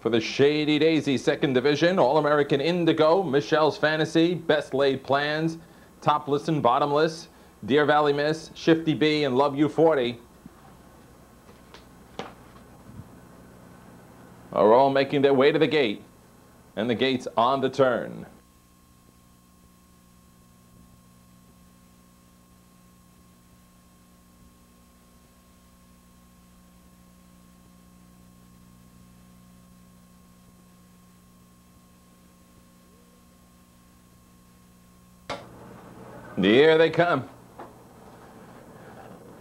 For the Shady Daisy Second Division, All-American Indigo, Michelle's Fantasy, Best Laid Plans, Topless and Bottomless, Deer Valley Miss, Shifty B, and Love You 40 are all making their way to the gate, and the gate's on the turn. Here they come.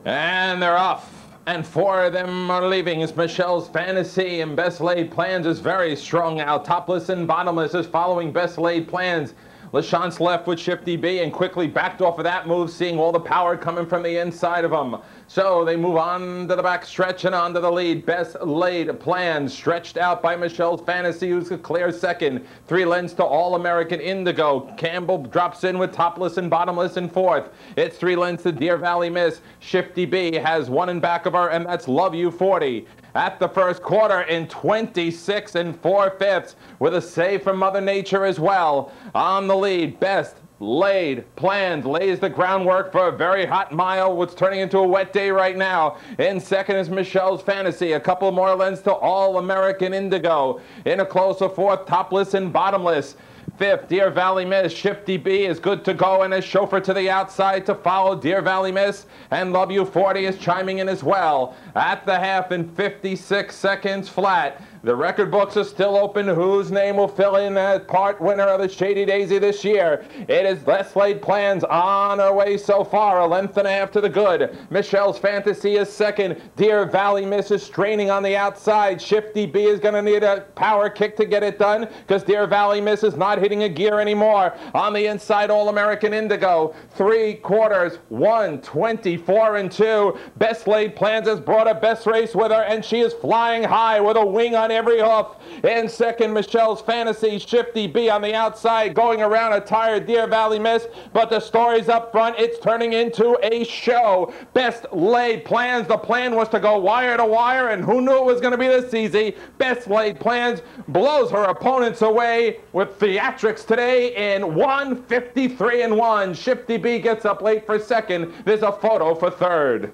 And they're off. And four of them are leaving. It's Michelle's Fantasy and Best Laid Plans is very strong now. Topless and Bottomless is following Best Laid Plans. LaChance left with Shifty B and quickly backed off of that move, seeing all the power coming from the inside of him. So they move on to the back stretch and on to the lead. Best laid plans stretched out by Michelle's Fantasy, who's a clear second. Three lengths to All-American Indigo. Campbell drops in with topless and bottomless in fourth. It's three lengths to Deer Valley Miss. Shifty B has one in back of her, and that's Love You 40 at the first quarter in 26 and 4 fifths with a save from Mother Nature as well. On the lead, best laid, planned, lays the groundwork for a very hot mile, what's turning into a wet day right now. In second is Michelle's Fantasy, a couple more lengths to All American Indigo. In a closer fourth, Topless and Bottomless. Fifth, Deer Valley Miss. Shifty B is good to go and a chauffeur to the outside to follow Deer Valley Miss. And Love You 40 is chiming in as well. At the half in 56 seconds flat. The record books are still open. Whose name will fill in as part winner of the Shady Daisy this year? It is Best Laid Plans on our way so far. A length and a half to the good. Michelle's Fantasy is second. Deer Valley Miss is straining on the outside. Shifty B is going to need a power kick to get it done because Deer Valley Miss is not hitting a gear anymore. On the inside, All American Indigo. Three quarters, one, 24 and two. Best Laid Plans has brought a best race with her, and she is flying high with a wing on every hoof. In second, Michelle's Fantasy, Shifty B on the outside, going around a tired Deer Valley Miss. But the story's up front. It's turning into a show. Best laid plans. The plan was to go wire to wire, and who knew it was going to be this easy? Best laid plans blows her opponents away with theatrics today in 153 and 1. Shifty B gets up late for second. There's a photo for third.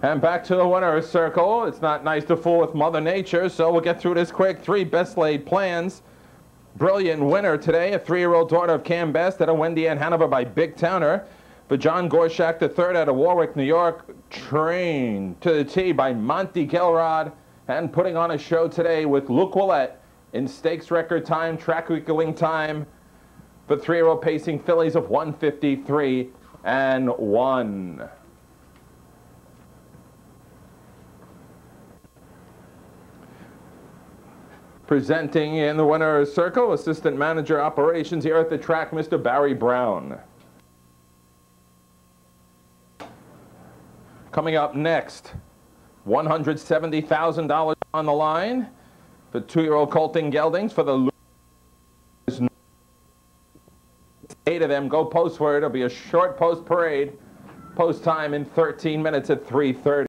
And back to the winner's circle. It's not nice to fool with Mother Nature, so we'll get through this quick. Three best laid plans. Brilliant winner today, a three-year-old daughter of Cambest out of Wendy Ann Hanover by Big Towner. For John Gorshak III out of Warwick, New York, trained to the T by Monte Gelrod. And putting on a show today with Luc Ouellette in stakes record time, track equaling time for three-year-old pacing fillies of 153 and 1. Presenting in the winner's circle, Assistant Manager Operations here at the track, Mr. Barry Brown. Coming up next, $170,000 on the line for two-year-old Colton Geldings for the eight of them go postward. It'll be a short post parade. Post time in 13 minutes at 3.30.